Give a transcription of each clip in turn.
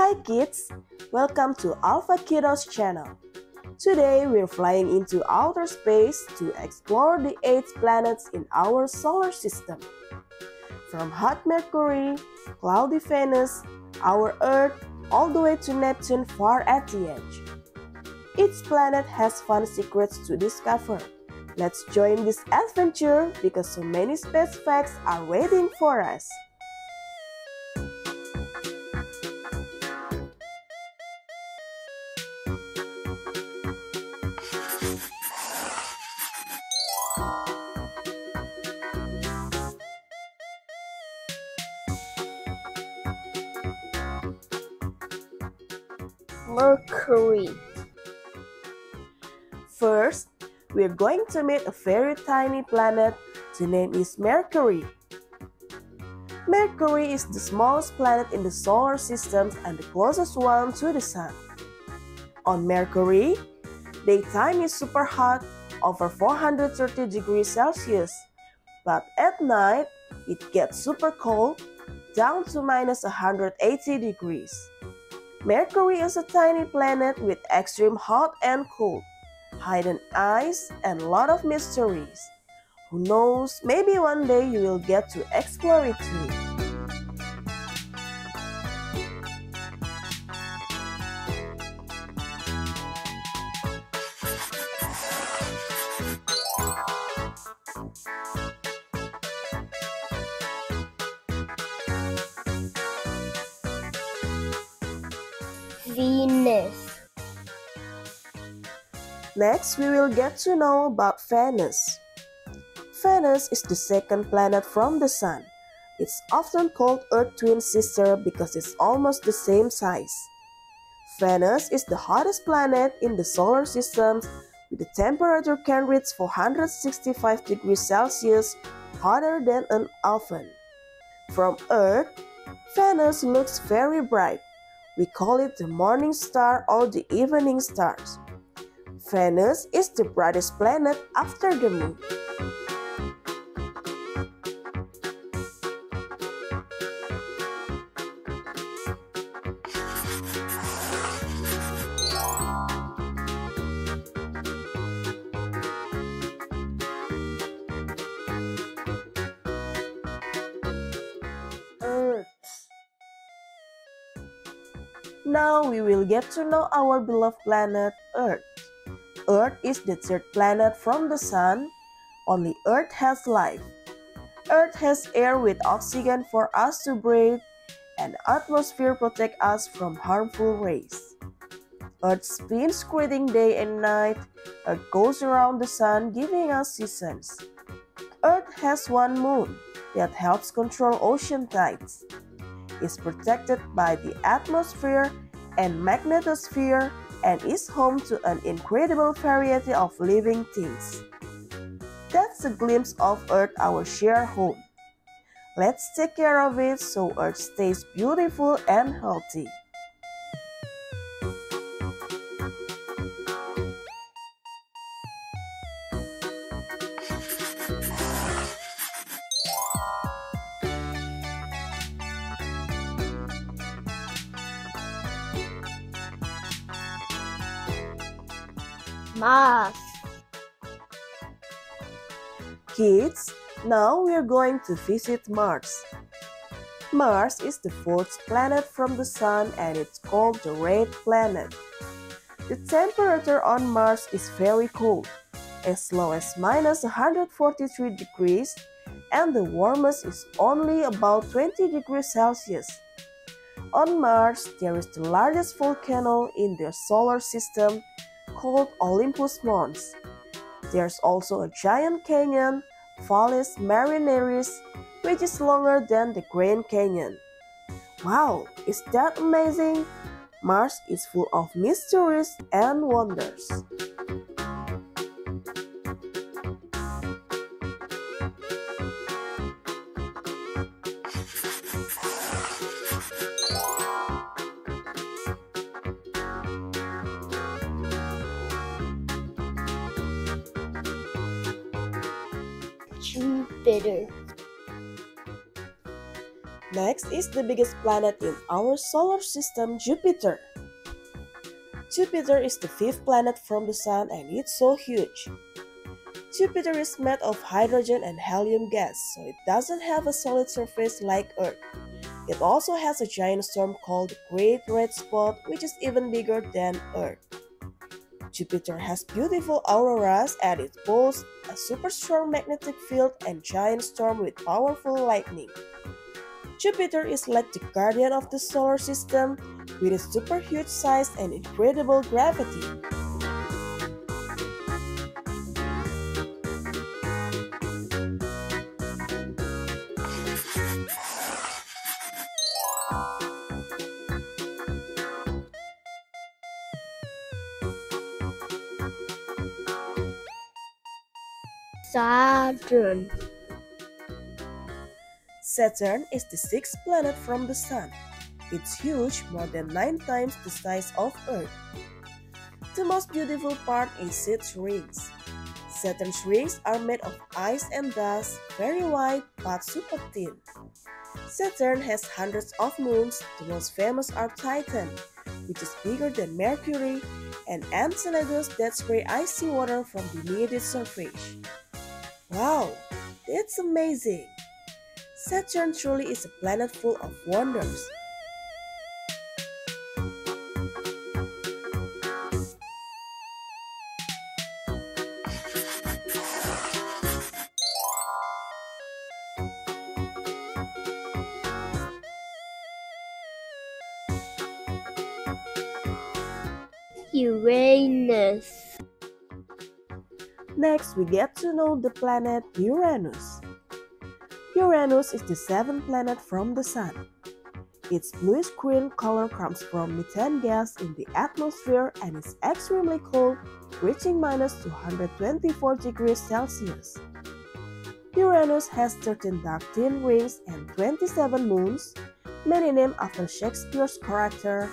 Hi kids, welcome to Alpha Kiddos channel. Today we're flying into outer space to explore the eight planets in our solar system. From hot Mercury, cloudy Venus, our Earth, all the way to Neptune far at the edge. Each planet has fun secrets to discover. Let's join this adventure because so many space facts are waiting for us. Mercury. First, we're going to meet a very tiny planet. The name is Mercury. Mercury is the smallest planet in the solar system and the closest one to the Sun. On Mercury, daytime is super hot, over 430 degrees Celsius, but at night it gets super cold, down to minus 180 degrees. Mercury is a tiny planet with extreme hot and cold, hidden ice, and a lot of mysteries. Who knows, maybe one day you will get to explore it too. Venus. Next, we will get to know about Venus. Venus is the second planet from the Sun. It's often called Earth twin sister because it's almost the same size. Venus is the hottest planet in the solar system with the temperature can reach 465 degrees Celsius hotter than an oven. From Earth, Venus looks very bright. We call it the morning star or the evening stars. Venus is the brightest planet after the moon. Now we will get to know our beloved planet Earth. Earth is the third planet from the Sun. Only Earth has life. Earth has air with oxygen for us to breathe, and atmosphere protect us from harmful rays. Earth spins creating day and night. Earth goes around the sun giving us seasons. Earth has one moon that helps control ocean tides. Is protected by the atmosphere and magnetosphere and is home to an incredible variety of living things. That's a glimpse of Earth, our shared home. Let's take care of it so Earth stays beautiful and healthy. Mars. Kids, now we're going to visit Mars. Mars is the fourth planet from the Sun and it's called the red planet. The temperature on Mars is very cold, as low as minus 143 degrees, and the warmest is only about 20 degrees Celsius. On Mars, there is the largest volcano in the solar system called Olympus Mons. There's also a giant canyon, Valles Marineris, which is longer than the Grand Canyon. Wow, is that amazing? Mars is full of mysteries and wonders. Jupiter. Next is the biggest planet in our solar system, Jupiter. Jupiter is the fifth planet from the Sun and it's so huge. Jupiter is made of hydrogen and helium gas, so it doesn't have a solid surface like Earth. It also has a giant storm called the Great Red Spot, which is even bigger than Earth. Jupiter has beautiful auroras at its poles, a super strong magnetic field, and giant storm with powerful lightning. Jupiter is like the guardian of the solar system with its super huge size and incredible gravity. Saturn. Saturn is the sixth planet from the Sun. It's huge, more than 9 times the size of Earth. The most beautiful part is its rings. Saturn's rings are made of ice and dust, very white but super thin. Saturn has hundreds of moons, the most famous are Titan, which is bigger than Mercury, and Enceladus that spray icy water from beneath its surface. Wow, that's amazing! Saturn truly is a planet full of wonders. Uranus. Next, we get to know the planet Uranus. Uranus is the seventh planet from the Sun. Its bluish green color comes from methane gas in the atmosphere and is extremely cold, reaching minus 224 degrees Celsius. Uranus has 13 dark thin rings and 27 moons, many named after Shakespeare's character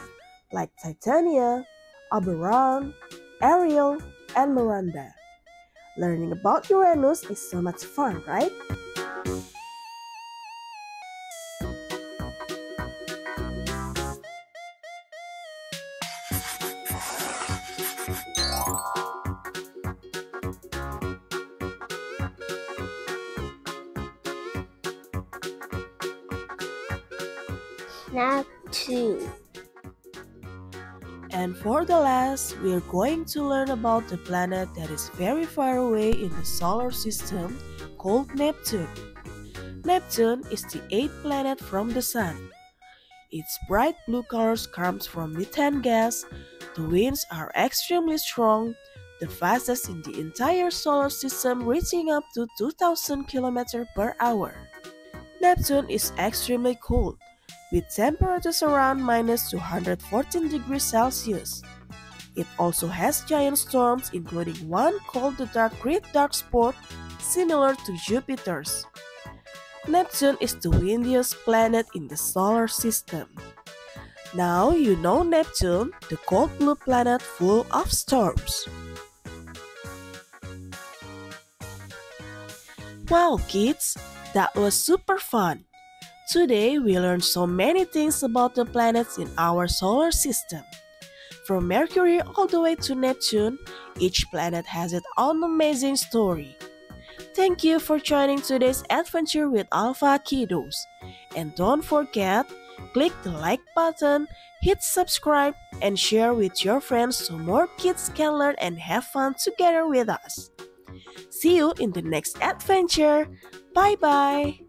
like Titania, Oberon, Ariel, and Miranda. Learning about Uranus is so much fun, right? Neptune. And for the last, we are going to learn about the planet that is very far away in the solar system called Neptune. Neptune is the eighth planet from the Sun. Its bright blue colors comes from methane gas, the winds are extremely strong, the fastest in the entire solar system reaching up to 2000 km per hour. Neptune is extremely cold with temperatures around minus 214 degrees Celsius. It also has giant storms including one called the Dark Great Dark Spot, similar to Jupiter's. Neptune is the windiest planet in the solar system. Now you know Neptune, the cold blue planet full of storms. Wow kids, that was super fun! Today, we learned so many things about the planets in our solar system. From Mercury all the way to Neptune, each planet has its own amazing story. Thank you for joining today's adventure with Alpha Kiddos. And don't forget, click the like button, hit subscribe, and share with your friends so more kids can learn and have fun together with us. See you in the next adventure. Bye bye.